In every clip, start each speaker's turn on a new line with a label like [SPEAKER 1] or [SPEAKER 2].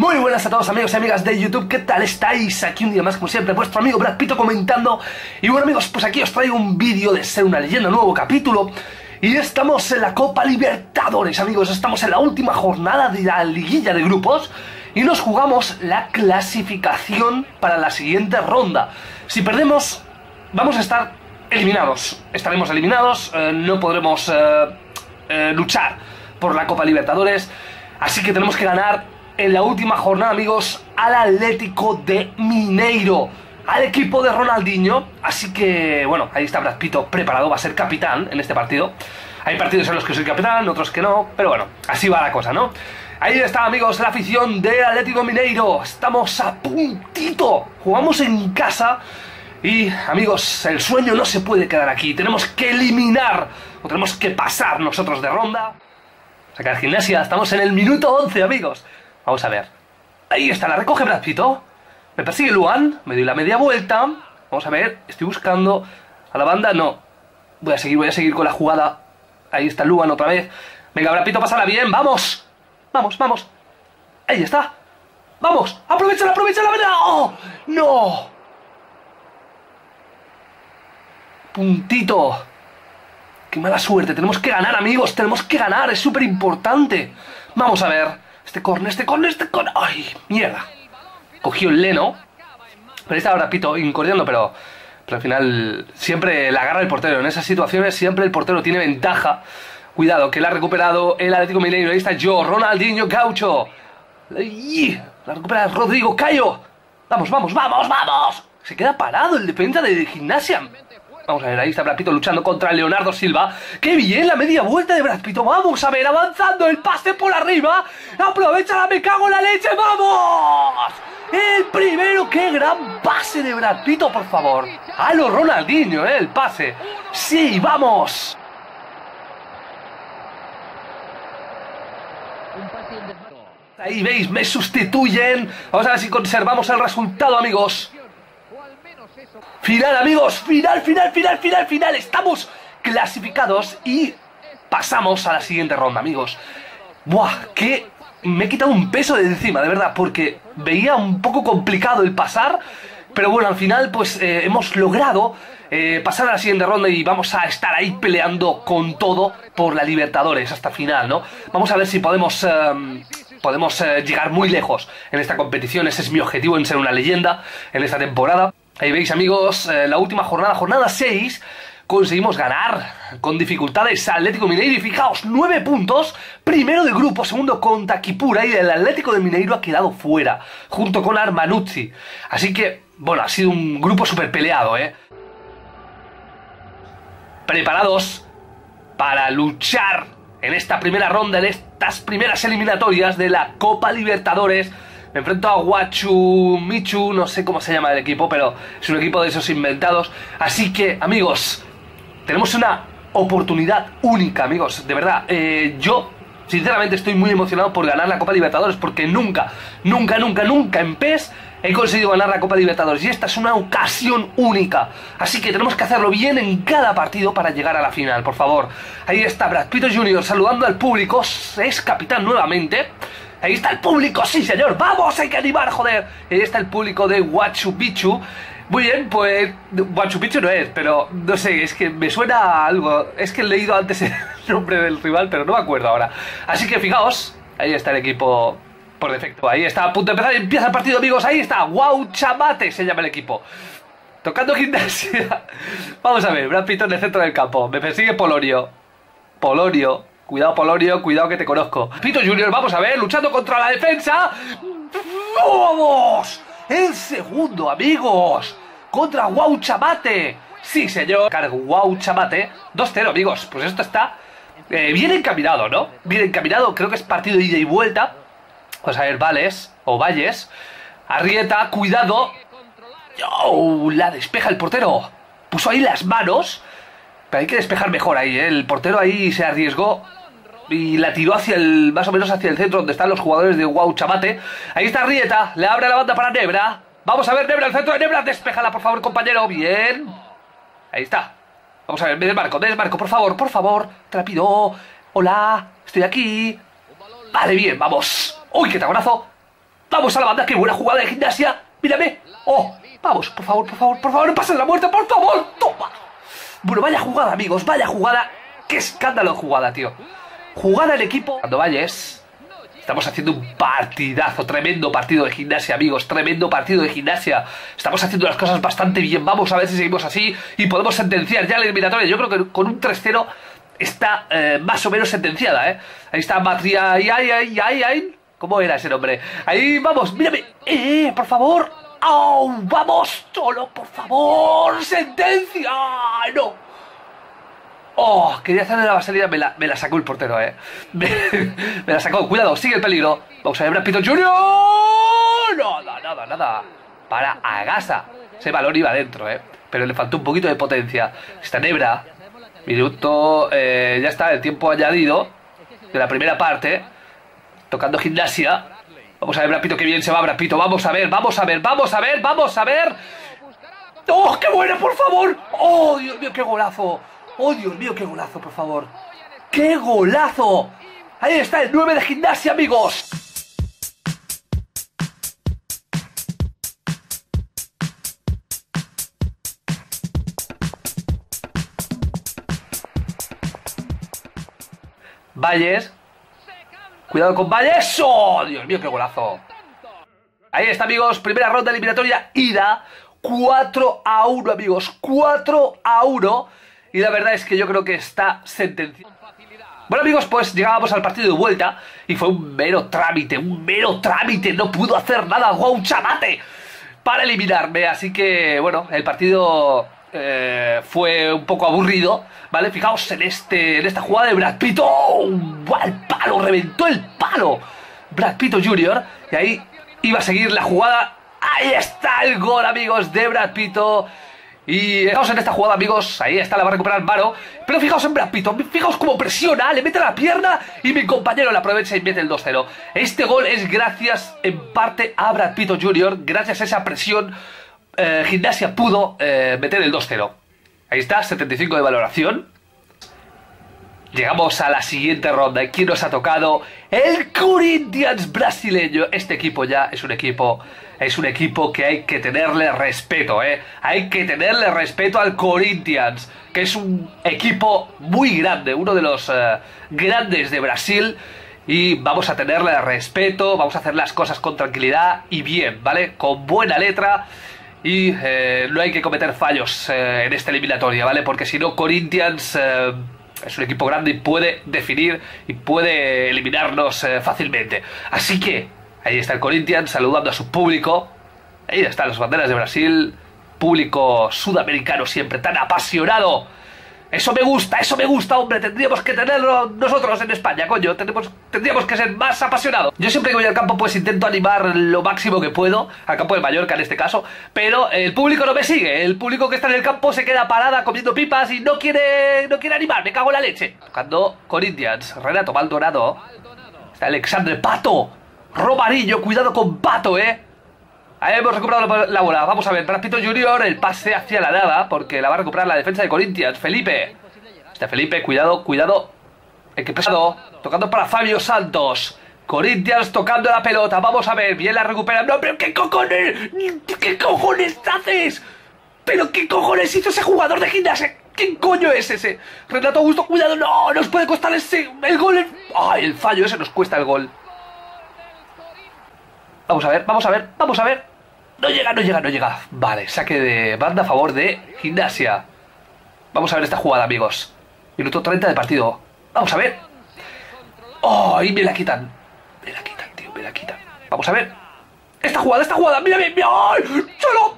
[SPEAKER 1] Muy buenas a todos amigos y amigas de YouTube, ¿qué tal estáis? Aquí un día más como siempre, vuestro amigo Brad Pito comentando. Y bueno amigos, pues aquí os traigo un vídeo de Ser una leyenda, nuevo capítulo. Y estamos en la Copa Libertadores amigos, estamos en la última jornada de la liguilla de grupos Y nos jugamos la clasificación para la siguiente ronda. Si perdemos, vamos a estar eliminados. Estaremos eliminados, eh, no podremos eh, eh, luchar por la Copa Libertadores. Así que tenemos que ganar en la última jornada, amigos, al Atlético de Mineiro, al equipo de Ronaldinho. Así que, bueno, ahí está Brad Pito preparado, va a ser capitán en este partido. Hay partidos en los que soy capitán, otros que no, pero bueno, así va la cosa, ¿no? Ahí está, amigos, la afición del Atlético Mineiro. Estamos a puntito. Jugamos en casa. Y, amigos, el sueño no se puede quedar aquí. Tenemos que eliminar, o tenemos que pasar nosotros de ronda. Sacar gimnasia, estamos en el minuto 11, amigos. Vamos a ver. Ahí está, la recoge Brad Me persigue Luan, me doy la media vuelta. Vamos a ver, estoy buscando a la banda, no. Voy a seguir, voy a seguir con la jugada. Ahí está Luan otra vez. Venga, Brad Pito, pásala bien, vamos. Vamos, vamos. Ahí está. Vamos, aprovechala, aprovechala, verdad. ¡Oh! ¡No! Puntito. Qué mala suerte. Tenemos que ganar, amigos. Tenemos que ganar. Es súper importante. Vamos a ver. Este corner, este corner, este corner. ¡Ay, mierda! Cogió el Leno. Pero ahí está ahora Pito incordiando, pero, pero al final siempre la agarra el portero. En esas situaciones siempre el portero tiene ventaja. Cuidado, que la ha recuperado el Atlético Mineiro. Ahí está yo, Ronaldinho Gaucho. La recupera Rodrigo Cayo. Vamos, vamos, vamos, vamos. Se queda parado el defensa de gimnasia. Vamos a ver, ahí está Brad luchando contra Leonardo Silva. ¡Qué bien la media vuelta de Brad ¡Vamos a ver, avanzando el pase por arriba! ¡Aprovecha me cago en la leche! ¡Vamos! El primero, qué gran pase de Brad por favor. A lo Ronaldinho, ¿eh? El pase. ¡Sí, vamos! Ahí veis, me sustituyen. Vamos a ver si conservamos el resultado, amigos. Final, amigos, final, final, final, final, final. Estamos clasificados y pasamos a la siguiente ronda, amigos. Buah, que me he quitado un peso de encima, de verdad, porque veía un poco complicado el pasar. Pero bueno, al final, pues eh, hemos logrado eh, pasar a la siguiente ronda y vamos a estar ahí peleando con todo por la Libertadores hasta final, ¿no? Vamos a ver si podemos. Em, podemos eh, llegar muy lejos en esta competición. Ese es mi objetivo en ser una leyenda en esta temporada. Ahí veis amigos, eh, la última jornada, jornada 6, conseguimos ganar con dificultades Atlético Mineiro y fijaos, 9 puntos, primero de grupo, segundo con Taquipura y el Atlético de Mineiro ha quedado fuera, junto con Armanuzzi. Así que, bueno, ha sido un grupo súper peleado, ¿eh? Preparados para luchar en esta primera ronda, en estas primeras eliminatorias de la Copa Libertadores me enfrento a Wachu Michu, no sé cómo se llama el equipo, pero es un equipo de esos inventados. Así que, amigos, tenemos una oportunidad única, amigos. De verdad, eh, yo sinceramente estoy muy emocionado por ganar la Copa Libertadores, porque nunca, nunca, nunca, nunca en PES he conseguido ganar la Copa Libertadores. Y esta es una ocasión única. Así que tenemos que hacerlo bien en cada partido para llegar a la final, por favor. Ahí está Brad Pitt Jr. saludando al público. Es capitán nuevamente. Ahí está el público, sí señor, vamos, hay que animar, joder. Ahí está el público de Wachu Picchu. Muy bien, pues Wachu Picchu no es, pero no sé, es que me suena algo. Es que he leído antes el nombre del rival, pero no me acuerdo ahora. Así que fijaos, ahí está el equipo por defecto. Ahí está a punto de empezar, empieza el partido, amigos. Ahí está, Wow se llama el equipo. Tocando gimnasia. Vamos a ver, Brad Pitt en el centro del campo. Me persigue Polorio. Polorio. Cuidado, Polorio, cuidado que te conozco. Pito Junior, vamos a ver, luchando contra la defensa. ¡Vamos! El segundo, amigos. Contra Wow Chamate. Sí, señor. Wow Chamate. 2-0, amigos. Pues esto está eh, bien encaminado, ¿no? Bien encaminado. Creo que es partido de ida y vuelta. Vamos a ver, Vales o Valles. Arrieta, cuidado. ¡Oh! La despeja el portero. Puso ahí las manos. Pero hay que despejar mejor ahí, ¿eh? El portero ahí se arriesgó y la tiró hacia el, más o menos hacia el centro donde están los jugadores de Wow Chamate. Ahí está Rieta, le abre la banda para Nebra. Vamos a ver Nebra, el centro de Nebra, despejala por favor compañero, bien. Ahí está. Vamos a ver, desmarco, desmarco, por favor, por favor. Rápido. Hola, estoy aquí. Vale, bien, vamos. Uy, qué tagonazo. Vamos a la banda, qué buena jugada de gimnasia. Mírame. Oh, vamos, por favor, por favor, por favor, no pasen la muerte, por favor. Toma. Bueno, vaya jugada, amigos, vaya jugada. Qué escándalo jugada, tío. Jugada el equipo. Cuando vayas, Estamos haciendo un partidazo, tremendo partido de gimnasia, amigos, tremendo partido de gimnasia. Estamos haciendo las cosas bastante bien. Vamos a ver si seguimos así y podemos sentenciar ya la eliminatoria. Yo creo que con un 3-0 está eh, más o menos sentenciada, ¿eh? Ahí está Matria, ay, ay, ay, ay. ¿Cómo era ese nombre? Ahí, vamos, mírame. Eh, por favor. ¡Oh! ¡Vamos! ¡Solo, por favor! ¡Sentencia! ¡No! Oh, quería hacerle la vaselina, me la, me la sacó el portero, eh. Me, la sacó, cuidado, sigue el peligro. Vamos a ver, Brad Pitt Jr. Nada, nada, nada. Para Agasa. Ese balón iba adentro, eh. Pero le faltó un poquito de potencia. Esta Nebra, minuto, eh, ya está, el tiempo añadido de la primera parte. Tocando gimnasia. Vamos a ver, Brad Pitt, qué bien se va, Brad Pitt. Vamos a ver, vamos a ver, vamos a ver, vamos a ver. ¡Oh, qué buena, por favor! ¡Oh, Dios mío, qué golazo! ¡Oh, Dios mío, qué golazo, por favor! ¡Qué golazo! Ahí está el 9 de gimnasia, amigos. Valles. Cuidado con Valles. ¡Oh, Dios mío, qué golazo! Ahí está, amigos. Primera ronda eliminatoria. Ida. 4 a 1, amigos. 4 a 1. Y la verdad es que yo creo que está sentenciado. Bueno amigos, pues llegábamos al partido de vuelta y fue un mero trámite, un mero trámite, no pudo hacer nada un Chamate para eliminarme, así que bueno, el partido eh, fue un poco aburrido, ¿vale? Fijaos en, este, en esta jugada de Brad Pitt, ¡oh! ¡El palo! ¡Reventó el palo! Brad Pitt Jr. y ahí iba a seguir la jugada, ¡ahí está el gol amigos de Brad Pitt! Y fijaos en esta jugada, amigos. Ahí está, la va a recuperar Varo. Pero fijaos en Brad Pitt. Fijaos cómo presiona, le mete la pierna y mi compañero la aprovecha y mete el 2-0. Este gol es gracias, en parte, a Brad Pitt Jr. Gracias a esa presión, eh, Gimnasia pudo eh, meter el 2-0. Ahí está, 75 de valoración. Llegamos a la siguiente ronda. ¿Quién nos ha tocado? El Corinthians brasileño. Este equipo ya es un equipo. Es un equipo que hay que tenerle respeto, ¿eh? Hay que tenerle respeto al Corinthians, que es un equipo muy grande, uno de los eh, grandes de Brasil. Y vamos a tenerle respeto, vamos a hacer las cosas con tranquilidad y bien, ¿vale? Con buena letra y eh, no hay que cometer fallos eh, en esta eliminatoria, ¿vale? Porque si no, Corinthians es un equipo grande y puede definir y puede eliminarnos eh, fácilmente. Así que ahí está el Corinthians saludando a su público. Ahí están las banderas de Brasil. Público sudamericano siempre tan apasionado eso me gusta, eso me gusta, hombre. Tendríamos que tenerlo nosotros en España, coño. tendríamos que ser más apasionados. Yo siempre que voy al campo, pues intento animar lo máximo que puedo, al campo de Mallorca en este caso, pero el público no me sigue. El público que está en el campo se queda parada comiendo pipas y no quiere, no quiere animar, me cago en la leche. Tocando Corinthians, Renato Maldonado. Está Alexandre Pato. Romarillo, cuidado con Pato, eh. Ahí hemos recuperado la, bola. Vamos a ver, Brad Junior, el pase hacia la nada, porque la va a recuperar la defensa de Corinthians. Felipe. Este Felipe, cuidado, cuidado. El que pesado. Tocando para Fabio Santos. Corinthians tocando la pelota. Vamos a ver, bien la recupera. No, pero ¿qué cojones? ¿Qué cojones haces? ¿Pero qué cojones hizo ese jugador de gimnasia? ¿Quién coño es ese? Renato Augusto, cuidado, no, nos puede costar ese, el gol. Ay, el fallo ese nos cuesta el gol. Vamos a ver, vamos a ver, vamos a ver. No llega, no llega, no llega. Vale, saque de banda a favor de Gimnasia. Vamos a ver esta jugada, amigos. Minuto 30 de partido. Vamos a ver. ¡Oh! Y me la quitan. Me la quitan, tío, me la quitan. Vamos a ver. Esta jugada, esta jugada. Mira, mira, ¡Ay! ¡Solo!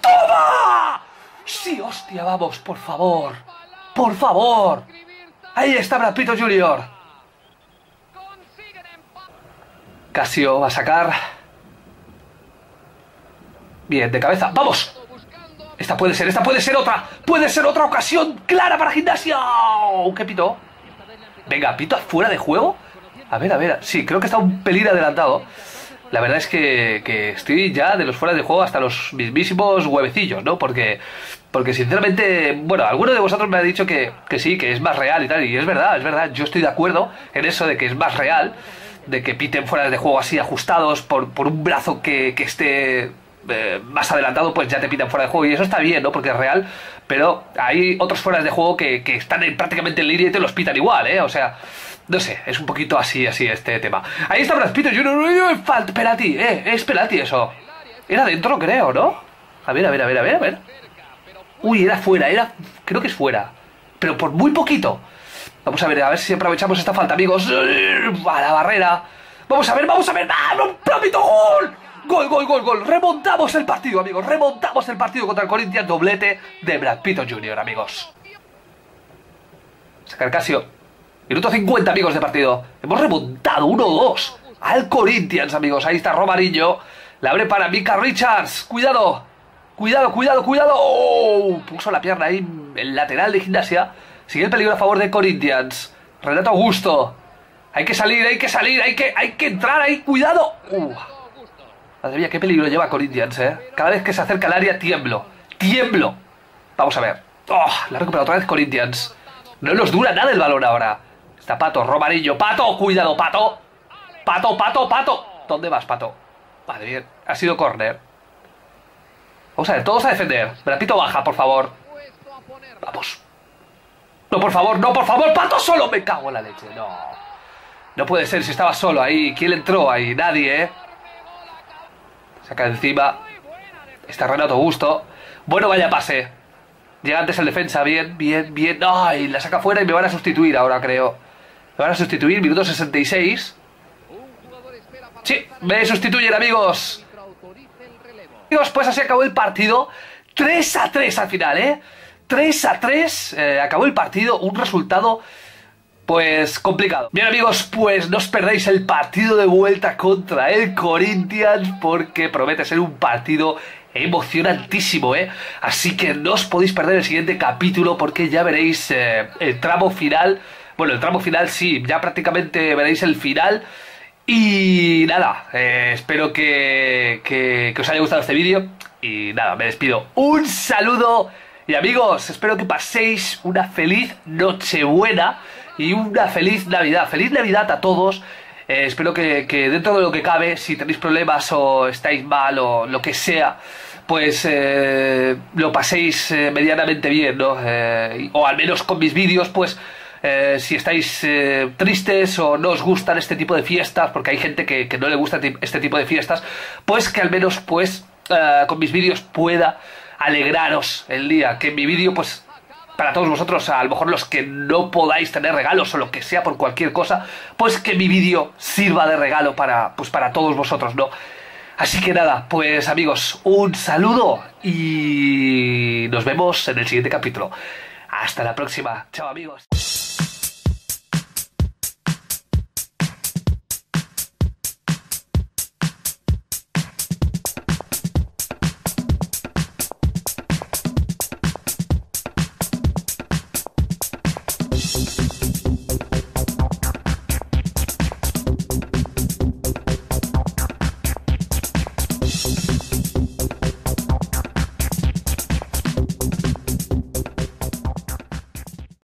[SPEAKER 1] ¡Toma! Sí, hostia, vamos, por favor. Por favor. Ahí está Brad Pitt Jr. Casio va a sacar Bien, de cabeza. ¡Vamos! Esta puede ser, esta puede ser otra. Puede ser otra ocasión clara para gimnasia. Oh, ¿Qué pito? Venga, pito fuera de juego. A ver, a ver. Sí, creo que está un pelín adelantado. La verdad es que, que estoy ya de los fuera de juego hasta los mismísimos huevecillos, ¿no? Porque, porque sinceramente, bueno, alguno de vosotros me ha dicho que, que sí, que es más real y tal. Y es verdad, es verdad. Yo estoy de acuerdo en eso de que es más real. de que piten fuera de juego así ajustados por, por un brazo que, que esté eh, más adelantado, pues ya te pitan fuera de juego. Y eso está bien, ¿no? Porque es real. Pero hay otros fuera de juego que, que están prácticamente en línea y te los pitan igual, ¿eh? O sea, no sé, es un poquito así, así este tema. Ahí está Brad Pitt, yo no, penalti, eh, es penalti eso. Era dentro, creo, ¿no? A ver, a ver, a ver, a ver, a ver. Uy, era fuera, era, creo que es fuera. Pero por muy poquito. Vamos a ver, a ver si aprovechamos esta falta, amigos. A la barrera. Vamos a ver, vamos a ver. ¡Ah! ¡Propito gol! Gol, gol, gol, gol. Remontamos el partido, amigos. Remontamos el partido contra el Corinthians. Doblete de Brad Pitt Jr., amigos. Sacar Casio. Minuto 50, amigos, de partido. Hemos remontado 1-2 al Corinthians, amigos. Ahí está Romarillo. La abre para Mika Richards. Cuidado. Cuidado, cuidado, cuidado. Oh, puso la pierna ahí, el lateral de gimnasia. Sigue el peligro a favor de Corinthians. Renato Augusto. Hay que salir, hay que salir, hay que, hay que entrar ahí. Cuidado. Uh. Madre mía, qué peligro lleva Corinthians, ¿eh? Cada vez que se acerca al área, tiemblo. ¡Tiemblo! Vamos a ver. ¡Oh! La ha recuperado otra vez Corinthians. No nos dura nada el balón ahora. Está Pato, Romarillo. ¡Pato! ¡Cuidado, Pato! ¡Pato, Pato, Pato! ¿Dónde vas, Pato? Madre mía, ha sido córner. Vamos a ver, todos a defender. Brapito baja, por favor. Vamos. No, por favor, no, por favor, Pato solo. Me cago en la leche, no. No puede ser si estaba solo ahí. ¿Quién entró ahí? Nadie, ¿eh? Saca encima. Está Renato Gusto. Bueno, vaya pase. Llega antes el defensa. Bien, bien, bien. Ay, la saca fuera y me van a sustituir ahora, creo. Me van a sustituir. Minuto 66. Sí, me sustituyen, amigos. Amigos, pues así acabó el partido. 3 a 3 al final, ¿eh? 3 a 3. Eh, acabó el partido. Un resultado pues complicado. Bien amigos, pues no os perdáis el partido de vuelta contra el Corinthians porque promete ser un partido emocionantísimo, ¿eh? Así que no os podéis perder el siguiente capítulo porque ya veréis eh, el tramo final. Bueno, el tramo final sí, ya prácticamente veréis el final. Y nada, eh, espero que, que, que os haya gustado este vídeo. Y nada, me despido. Un saludo y amigos, espero que paséis una feliz Nochebuena y una feliz Navidad. Feliz Navidad a todos. Eh, espero que, dentro de lo que cabe, si tenéis problemas o estáis mal o lo que sea, pues eh, lo paséis eh, medianamente bien, ¿no? o al menos con mis vídeos, pues si estáis tristes o no os gustan este tipo de fiestas, porque hay gente que, que no le gusta este tipo de fiestas, pues que al menos pues con mis vídeos pueda alegraros el día, que mi vídeo pues para todos vosotros, a lo mejor los que no podáis tener regalos o lo que sea por cualquier cosa, pues que mi vídeo sirva de regalo para, pues para todos vosotros, ¿no? Así que nada, pues amigos, un saludo y nos vemos en el siguiente capítulo. Hasta la próxima. Chao amigos.